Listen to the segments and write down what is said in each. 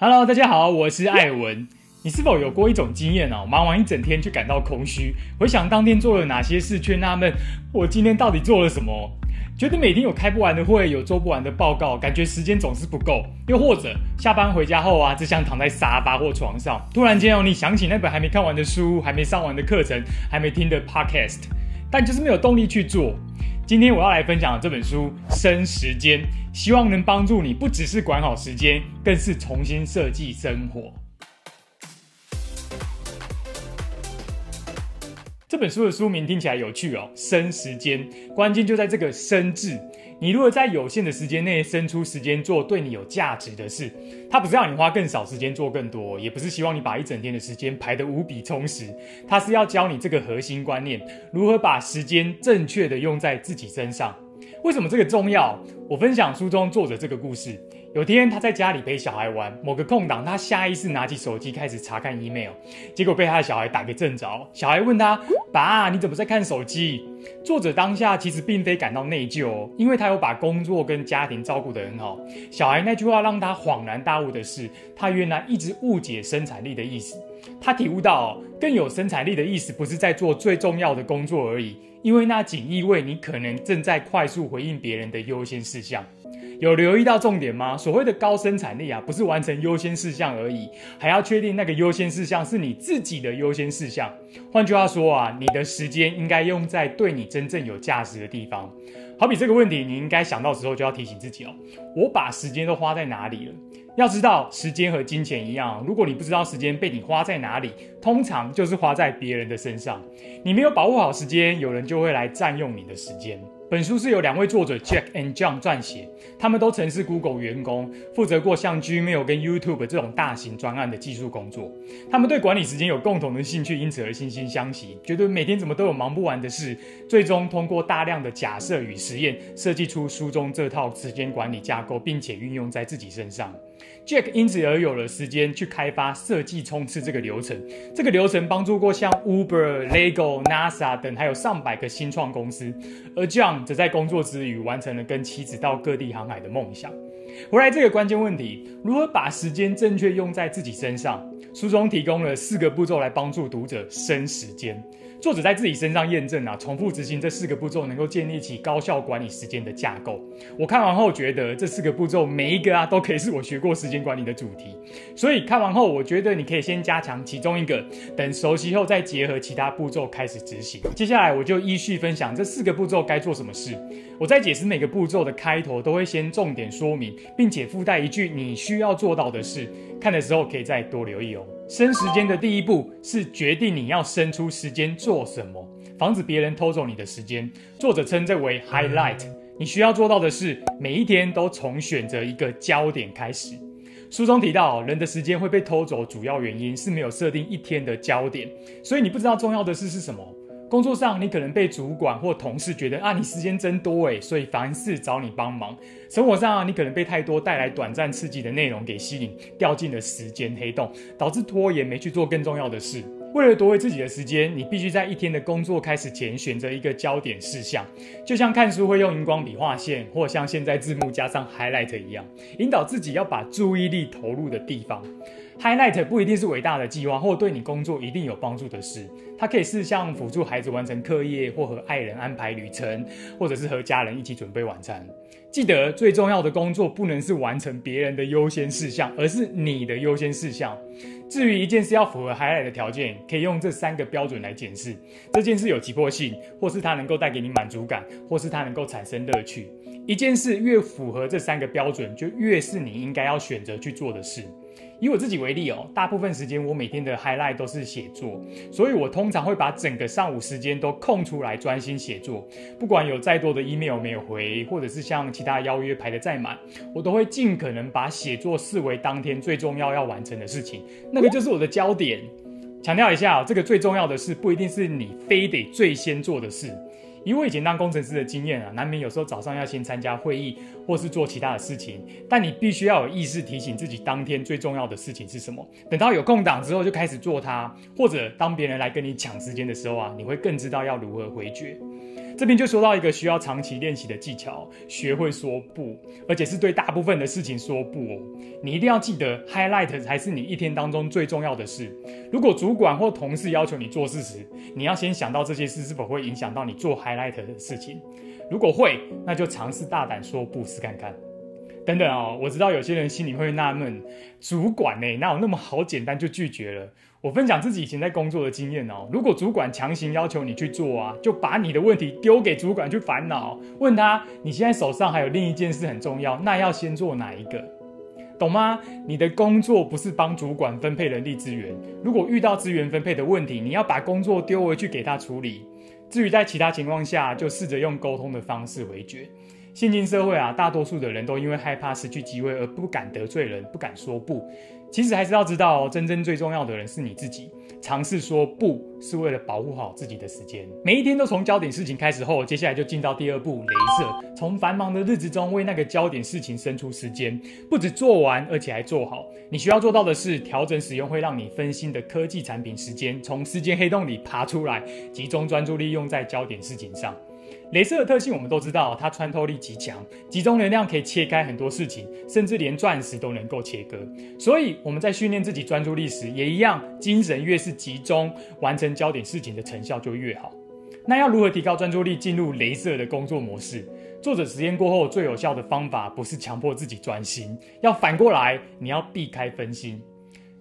Hello，大家好，我是艾文。你是否有过一种经验哦？忙完一整天却感到空虚，回想当天做了哪些事，却纳闷我今天到底做了什么？觉得每天有开不完的会，有做不完的报告，感觉时间总是不够。又或者下班回家后啊，只想躺在沙发或床上。突然间哦，你想起那本还没看完的书，还没上完的课程，还没听的 Podcast，但就是没有动力去做。今天我要来分享的这本书《生时间》，希望能帮助你不只是管好时间，更是重新设计生活。这本书的书名听起来有趣哦，生时间，关键就在这个“生”字。你如果在有限的时间内生出时间做对你有价值的事，它不是让你花更少时间做更多，也不是希望你把一整天的时间排得无比充实，它是要教你这个核心观念：如何把时间正确的用在自己身上。为什么这个重要？我分享书中作者这个故事。有天，他在家里陪小孩玩，某个空档，他下意识拿起手机开始查看 email，结果被他的小孩打个正着。小孩问他：“爸，你怎么在看手机？”作者当下其实并非感到内疚，因为他有把工作跟家庭照顾得很好。小孩那句话让他恍然大悟的是，他原来一直误解生产力的意思。他体悟到，更有生产力的意思不是在做最重要的工作而已，因为那仅意味你可能正在快速回应别人的优先事项。有留意到重点吗？所谓的高生产力啊，不是完成优先事项而已，还要确定那个优先事项是你自己的优先事项。换句话说啊，你的时间应该用在对你真正有价值的地方。好比这个问题，你应该想到时候就要提醒自己哦，我把时间都花在哪里了？要知道，时间和金钱一样，如果你不知道时间被你花在哪里，通常就是花在别人的身上。你没有保护好时间，有人就会来占用你的时间。本书是由两位作者 Jack and John 撰写，他们都曾是 Google 员工，负责过像 Gmail 跟 YouTube 这种大型专案的技术工作。他们对管理时间有共同的兴趣，因此而惺惺相惜，觉得每天怎么都有忙不完的事。最终通过大量的假设与实验，设计出书中这套时间管理架构，并且运用在自己身上。Jack 因此而有了时间去开发设计冲刺这个流程。这个流程帮助过像 Uber、Lego、NASA 等还有上百个新创公司。而 John 则在工作之余完成了跟妻子到各地航海的梦想。回来这个关键问题，如何把时间正确用在自己身上？书中提供了四个步骤来帮助读者生时间。作者在自己身上验证啊，重复执行这四个步骤，能够建立起高效管理时间的架构。我看完后觉得这四个步骤每一个啊，都可以是我学过时间管理的主题。所以看完后，我觉得你可以先加强其中一个，等熟悉后再结合其他步骤开始执行。接下来我就依序分享这四个步骤该做什么事。我在解释每个步骤的开头，都会先重点说明，并且附带一句你需要做到的事。看的时候可以再多留意哦。生时间的第一步是决定你要生出时间做什么，防止别人偷走你的时间。作者称之为 highlight。你需要做到的是，每一天都从选择一个焦点开始。书中提到，人的时间会被偷走，主要原因是没有设定一天的焦点，所以你不知道重要的事是什么。工作上，你可能被主管或同事觉得啊，你时间真多诶，所以凡事找你帮忙。生活上啊，你可能被太多带来短暂刺激的内容给吸引，掉进了时间黑洞，导致拖延，没去做更重要的事。为了夺回自己的时间，你必须在一天的工作开始前选择一个焦点事项，就像看书会用荧光笔画线，或像现在字幕加上 highlight 一样，引导自己要把注意力投入的地方。Highlight 不一定是伟大的计划，或对你工作一定有帮助的事。它可以是像辅助孩子完成课业，或和爱人安排旅程，或者是和家人一起准备晚餐。记得最重要的工作不能是完成别人的优先事项，而是你的优先事项。至于一件事要符合 Highlight 的条件，可以用这三个标准来检视：这件事有急迫性，或是它能够带给你满足感，或是它能够产生乐趣。一件事越符合这三个标准，就越是你应该要选择去做的事。以我自己为例哦，大部分时间我每天的 highlight 都是写作，所以我通常会把整个上午时间都空出来专心写作。不管有再多的 email 没有回，或者是像其他邀约排的再满，我都会尽可能把写作视为当天最重要要完成的事情，那个就是我的焦点。强调一下，这个最重要的事不一定是你非得最先做的事。以我以前当工程师的经验啊，难免有时候早上要先参加会议，或是做其他的事情。但你必须要有意识提醒自己，当天最重要的事情是什么。等到有空档之后，就开始做它。或者当别人来跟你抢时间的时候啊，你会更知道要如何回绝。这边就说到一个需要长期练习的技巧，学会说不，而且是对大部分的事情说不哦。你一定要记得，highlight 才是你一天当中最重要的事。如果主管或同事要求你做事时，你要先想到这些事是否会影响到你做 highlight 的事情。如果会，那就尝试大胆说不试看看。等等哦，我知道有些人心里会纳闷，主管呢哪有那么好简单就拒绝了？我分享自己以前在工作的经验哦，如果主管强行要求你去做啊，就把你的问题丢给主管去烦恼，问他你现在手上还有另一件事很重要，那要先做哪一个？懂吗？你的工作不是帮主管分配人力资源，如果遇到资源分配的问题，你要把工作丢回去给他处理。至于在其他情况下，就试着用沟通的方式回绝。现今社会啊，大多数的人都因为害怕失去机会而不敢得罪人，不敢说不。其实还是要知道，真正最重要的人是你自己。尝试说不是为了保护好自己的时间。每一天都从焦点事情开始后，接下来就进到第二步，镭射。从繁忙的日子中为那个焦点事情生出时间，不止做完，而且还做好。你需要做到的是调整使用会让你分心的科技产品时间，从时间黑洞里爬出来，集中专注力用在焦点事情上。镭射的特性我们都知道，它穿透力极强，集中能量可以切开很多事情，甚至连钻石都能够切割。所以我们在训练自己专注力时，也一样，精神越是集中，完成焦点事情的成效就越好。那要如何提高专注力，进入镭射的工作模式？作者实验过后，最有效的方法不是强迫自己专心，要反过来，你要避开分心。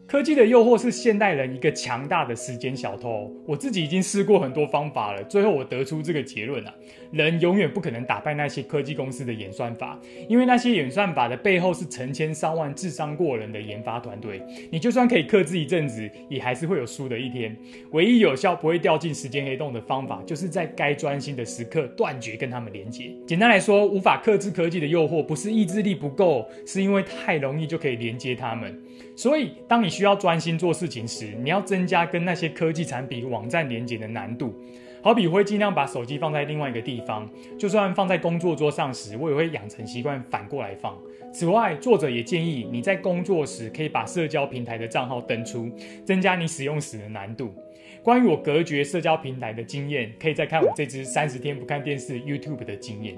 科技的诱惑是现代人一个强大的时间小偷。我自己已经试过很多方法了，最后我得出这个结论啊：人永远不可能打败那些科技公司的演算法，因为那些演算法的背后是成千上万智商过人的研发团队。你就算可以克制一阵子，也还是会有输的一天。唯一有效不会掉进时间黑洞的方法，就是在该专心的时刻断绝跟他们连接。简单来说，无法克制科技的诱惑，不是意志力不够，是因为太容易就可以连接他们。所以，当你需要专心做事情时，你要增加跟那些科技产品网站连接的难度。好比会尽量把手机放在另外一个地方，就算放在工作桌上时，我也会养成习惯反过来放。此外，作者也建议你在工作时可以把社交平台的账号登出，增加你使用时的难度。关于我隔绝社交平台的经验，可以再看我这支三十天不看电视 YouTube 的经验。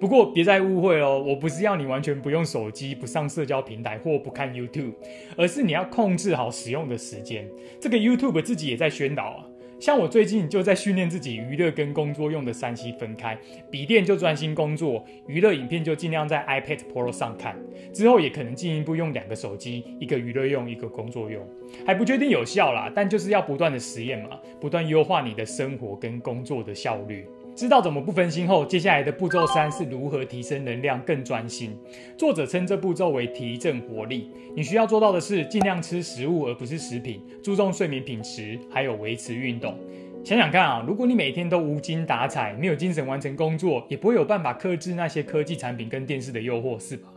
不过别再误会哦，我不是要你完全不用手机、不上社交平台或不看 YouTube，而是你要控制好使用的时间。这个 YouTube 自己也在宣导啊，像我最近就在训练自己娱乐跟工作用的三 C 分开，笔电就专心工作，娱乐影片就尽量在 iPad Pro 上看。之后也可能进一步用两个手机，一个娱乐用，一个工作用，还不确定有效啦，但就是要不断的实验嘛，不断优化你的生活跟工作的效率。知道怎么不分心后，接下来的步骤三是如何提升能量更专心。作者称这步骤为提振活力。你需要做到的是尽量吃食物而不是食品，注重睡眠品质，还有维持运动。想想看啊，如果你每天都无精打采，没有精神完成工作，也不会有办法克制那些科技产品跟电视的诱惑，是吧？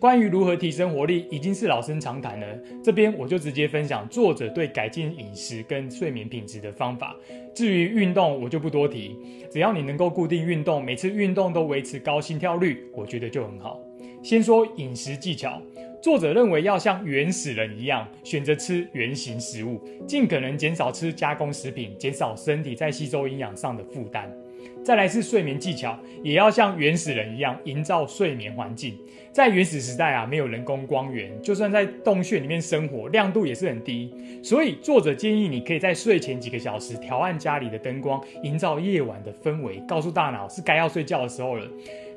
关于如何提升活力，已经是老生常谈了。这边我就直接分享作者对改进饮食跟睡眠品质的方法。至于运动，我就不多提。只要你能够固定运动，每次运动都维持高心跳率，我觉得就很好。先说饮食技巧，作者认为要像原始人一样，选择吃原形食物，尽可能减少吃加工食品，减少身体在吸收营养上的负担。再来是睡眠技巧，也要像原始人一样营造睡眠环境。在原始时代啊，没有人工光源，就算在洞穴里面生活，亮度也是很低。所以作者建议你可以在睡前几个小时调暗家里的灯光，营造夜晚的氛围，告诉大脑是该要睡觉的时候了。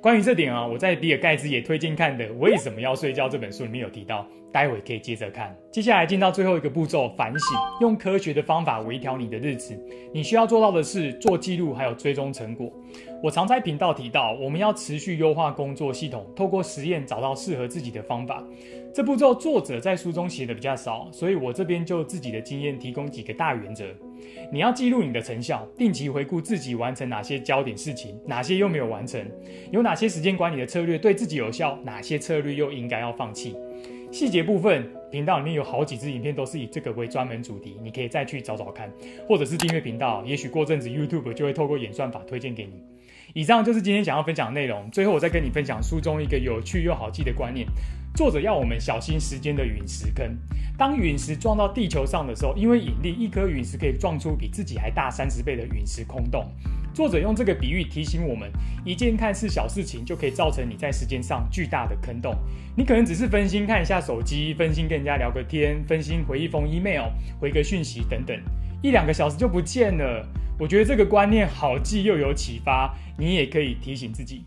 关于这点啊，我在比尔盖茨也推荐看的《为什么要睡觉》这本书里面有提到，待会可以接着看。接下来进到最后一个步骤，反省，用科学的方法微调你的日子。你需要做到的是做记录，还有追踪成果。我常在频道提到，我们要持续优化工作系统，透过实验找到适合自己的方法。这步骤作者在书中写的比较少，所以我这边就自己的经验提供几个大原则。你要记录你的成效，定期回顾自己完成哪些焦点事情，哪些又没有完成，有哪些时间管理的策略对自己有效，哪些策略又应该要放弃。细节部分，频道里面有好几支影片都是以这个为专门主题，你可以再去找找看，或者是订阅频道，也许过阵子 YouTube 就会透过演算法推荐给你。以上就是今天想要分享的内容。最后，我再跟你分享书中一个有趣又好记的观念。作者要我们小心时间的陨石坑。当陨石撞到地球上的时候，因为引力，一颗陨石可以撞出比自己还大三十倍的陨石空洞。作者用这个比喻提醒我们，一件看似小事情就可以造成你在时间上巨大的坑洞。你可能只是分心看一下手机，分心跟人家聊个天，分心回一封 email，回个讯息等等，一两个小时就不见了。我觉得这个观念好记又有启发，你也可以提醒自己。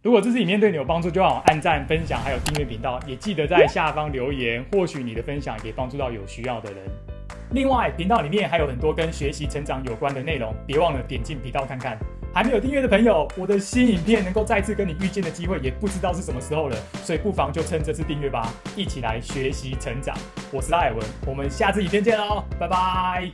如果这支影片对你有帮助，就让我按赞、分享，还有订阅频道，也记得在下方留言，或许你的分享也帮助到有需要的人。另外，频道里面还有很多跟学习成长有关的内容，别忘了点进频道看看。还没有订阅的朋友，我的新影片能够再次跟你遇见的机会，也不知道是什么时候了，所以不妨就趁这次订阅吧，一起来学习成长。我是艾文，我们下次影片见喽，拜拜。